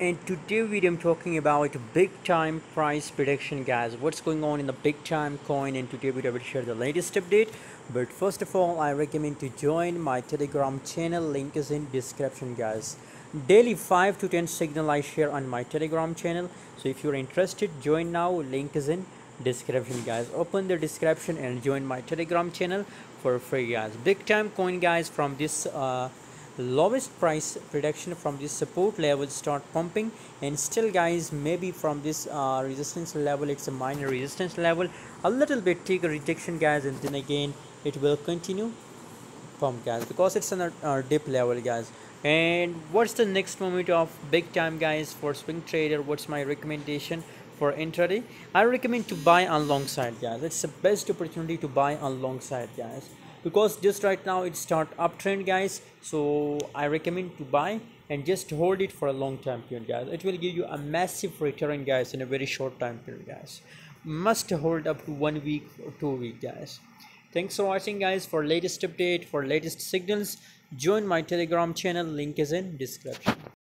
and today video I'm talking about big time price prediction guys. What's going on in the big time coin? And today video I will share the latest update. But first of all I recommend to join my telegram channel. Link is in description guys. Daily 5 to 10 signal I share on my telegram channel. So if you're interested join now. Link is in description guys. Open the description and join my telegram channel for free guys. Big time coin guys from this uh, lowest price prediction from this support level start pumping and still guys maybe from this uh, resistance level it's a minor resistance level. A little bit take a rejection guys and then again it will continue pump guys because it's an uh, dip level guys. And what's the next moment of big time guys for swing trader? What's my recommendation for intraday? I recommend to buy on long side guys. It's the best opportunity to buy on long side guys because just right now it start uptrend guys. So i recommend to buy and just hold it for a long time period guys. It will give you a massive return guys in a very short time period guys. Must hold up to one week or two week guys. Thanks for watching guys for latest update for latest signals. Join my telegram channel. Link is in description